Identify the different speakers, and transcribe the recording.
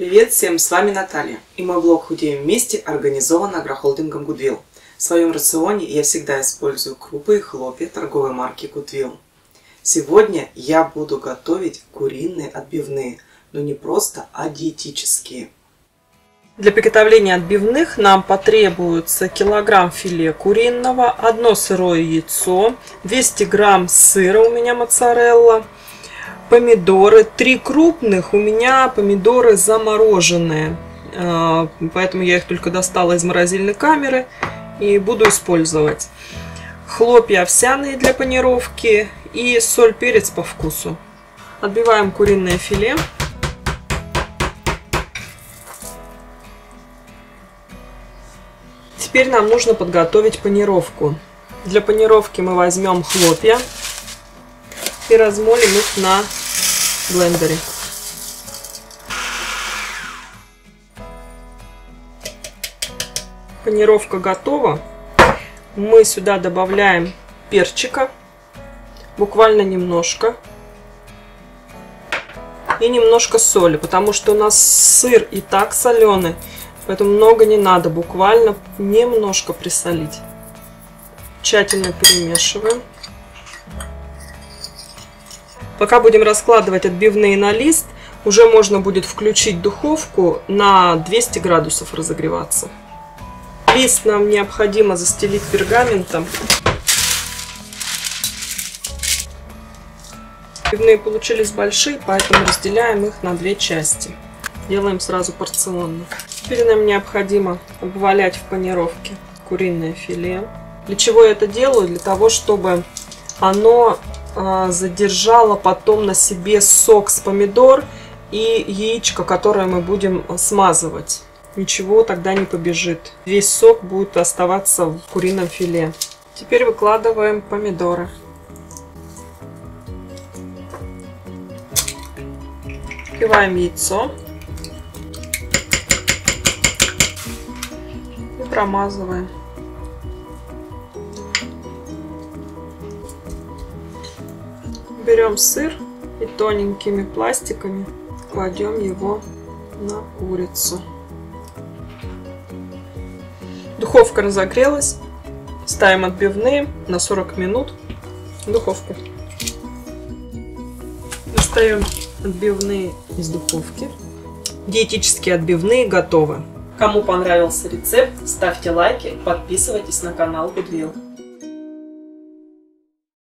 Speaker 1: Привет всем, с вами Наталья. И мой блог «Худеем вместе» организован агрохолдингом Goodwill. В своем рационе я всегда использую крупы и хлопья торговой марки Goodwill. Сегодня я буду готовить куриные отбивные, но не просто, а диетические. Для приготовления отбивных нам потребуется килограмм филе куриного, одно сырое яйцо, 200 грамм сыра у меня моцарелла, помидоры. Три крупных у меня помидоры замороженные. А, поэтому я их только достала из морозильной камеры и буду использовать. Хлопья овсяные для панировки и соль, перец по вкусу. Отбиваем куриное филе. Теперь нам нужно подготовить панировку. Для панировки мы возьмем хлопья и размолим их на блендере. Панировка готова. Мы сюда добавляем перчика, буквально немножко. И немножко соли, потому что у нас сыр и так соленый, поэтому много не надо, буквально немножко присолить. Тщательно перемешиваем. Пока будем раскладывать отбивные на лист, уже можно будет включить духовку на 200 градусов разогреваться. Лист нам необходимо застелить пергаментом. Отбивные получились большие, поэтому разделяем их на две части. Делаем сразу порционно. Теперь нам необходимо обвалять в панировке куриное филе. Для чего я это делаю? Для того, чтобы оно задержала потом на себе сок с помидор и яичко, которое мы будем смазывать. Ничего тогда не побежит. Весь сок будет оставаться в курином филе. Теперь выкладываем помидоры. Вбиваем яйцо. И промазываем. Берем сыр и тоненькими пластиками кладем его на курицу. Духовка разогрелась. Ставим отбивные на 40 минут в духовку. Достаем отбивные из духовки. Диетические отбивные готовы. Кому понравился рецепт, ставьте лайки, подписывайтесь на канал Goodwill.